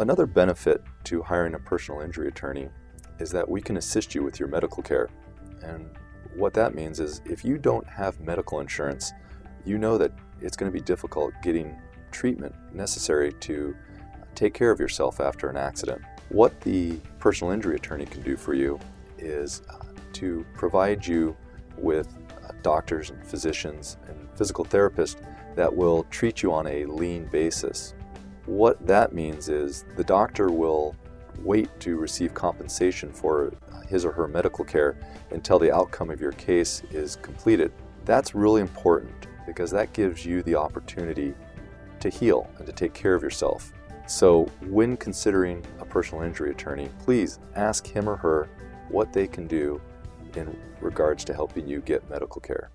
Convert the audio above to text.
Another benefit to hiring a personal injury attorney is that we can assist you with your medical care. And what that means is if you don't have medical insurance, you know that it's going to be difficult getting treatment necessary to take care of yourself after an accident. What the personal injury attorney can do for you is uh, to provide you with uh, doctors and physicians and physical therapists that will treat you on a lien basis. What that means is the doctor will wait to receive compensation for his or her medical care until the outcome of your case is completed. That's really important because that gives you the opportunity to heal and to take care of yourself. So when considering a personal injury attorney, please ask him or her what they can do in regards to helping you get medical care.